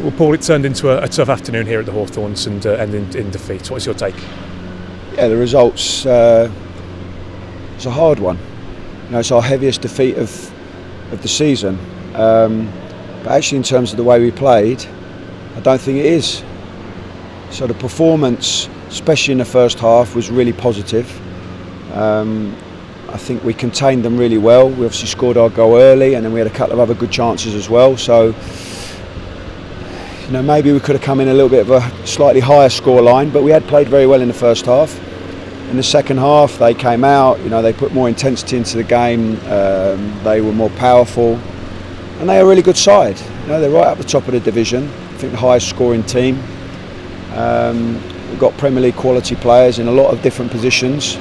Well, Paul, it turned into a, a tough afternoon here at the Hawthorns and uh, ended in, defeat. What's your take? Yeah, the results. Uh, it's a hard one. You know, it's our heaviest defeat of of the season. Um, but actually, in terms of the way we played, I don't think it is. So the performance, especially in the first half, was really positive. Um, I think we contained them really well. We obviously scored our goal early, and then we had a couple of other good chances as well. So you know, maybe we could have come in a little bit of a slightly higher score line, but we had played very well in the first half. In the second half, they came out, you know, they put more intensity into the game, um, they were more powerful, and they're a really good side. You know, they're right up the top of the division, I think the highest scoring team. Um, we've got Premier League quality players in a lot of different positions,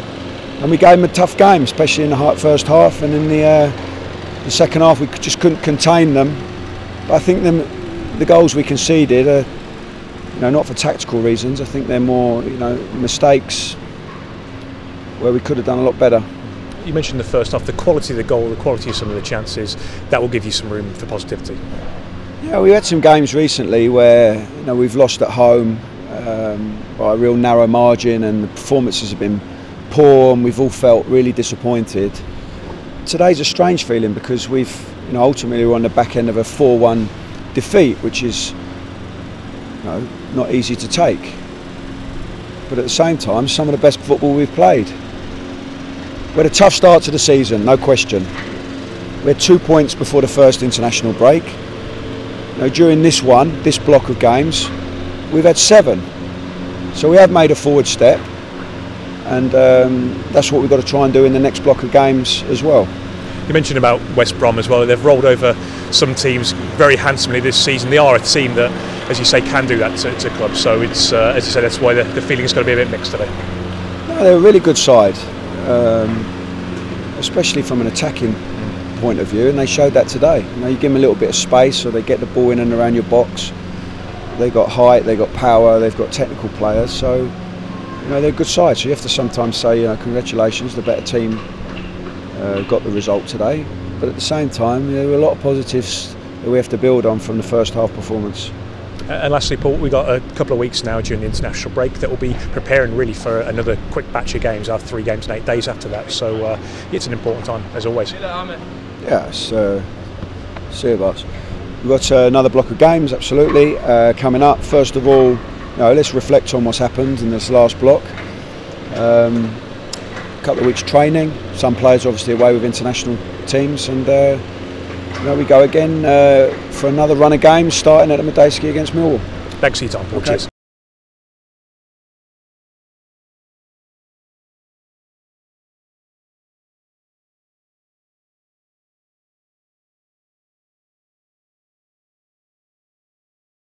and we gave them a tough game, especially in the first half, and in the, uh, the second half, we just couldn't contain them. But I think them, the goals we conceded are, you know, not for tactical reasons. I think they're more, you know, mistakes where we could have done a lot better. You mentioned the first half, the quality of the goal, the quality of some of the chances. That will give you some room for positivity. Yeah, we had some games recently where you know we've lost at home um, by a real narrow margin, and the performances have been poor, and we've all felt really disappointed. Today's a strange feeling because we've, you know, ultimately we're on the back end of a 4-1 defeat, which is you know, not easy to take. But at the same time, some of the best football we've played. We had a tough start to the season, no question. We had two points before the first international break. You know, during this one, this block of games, we've had seven. So we have made a forward step, and um, that's what we've got to try and do in the next block of games as well. You mentioned about West Brom as well. They've rolled over some teams very handsomely this season. They are a team that, as you say, can do that to, to clubs. So it's, uh, as you say, that's why the, the feeling is going to be a bit mixed today. No, they're a really good side, um, especially from an attacking point of view, and they showed that today. You know, you give them a little bit of space, so they get the ball in and around your box. They've got height, they've got power, they've got technical players. So, you know, they're a good side. So you have to sometimes say, you know, congratulations, the better team uh, got the result today. But at the same time, there were a lot of positives that we have to build on from the first half performance. And lastly, Paul, we've got a couple of weeks now during the international break that will be preparing really for another quick batch of games. Our three games in eight days after that, so uh, it's an important time as always. Yeah, so see us. We've got uh, another block of games, absolutely, uh, coming up. First of all, you know, let's reflect on what's happened in this last block. Um, couple of weeks training. Some players obviously away with international teams, and uh, know, we go again uh, for another run of games starting at the Madejski against Millwall. Your time, Okay. Cheers.